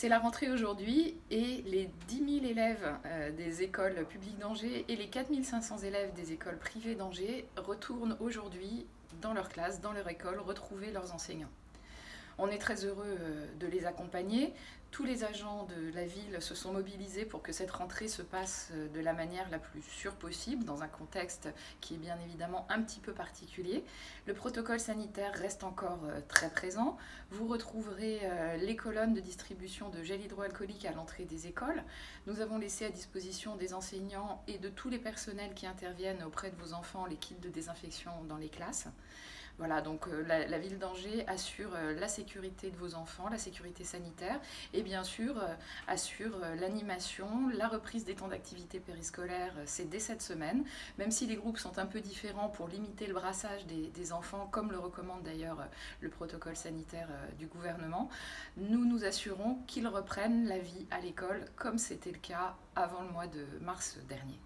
C'est la rentrée aujourd'hui et les 10 000 élèves euh, des écoles publiques d'Angers et les 4 500 élèves des écoles privées d'Angers retournent aujourd'hui dans leur classe, dans leur école, retrouver leurs enseignants. On est très heureux euh, de les accompagner. Tous les agents de la ville se sont mobilisés pour que cette rentrée se passe euh, de la manière la plus sûre possible, dans un contexte qui est bien évidemment un petit peu particulier. Le protocole sanitaire reste encore euh, très présent. Vous retrouverez les colonnes de distribution de gel hydroalcoolique à l'entrée des écoles. Nous avons laissé à disposition des enseignants et de tous les personnels qui interviennent auprès de vos enfants les kits de désinfection dans les classes. Voilà, donc euh, la, ville d'Angers assure euh, la sécurité de vos enfants, la sécurité sanitaire et bien sûr euh, assure l'animation, la reprise des temps d'activité périscolaire, c'est dès cette semaine, même si les groupes sont un peu différents pour limiter le brassage des, des enfants, comme le recommande d'ailleurs le protocole sanitaire du gouvernement. Nous nous assurons qu'ils reprennent la vie à l'école comme c'était le cas avant le mois de mars dernier.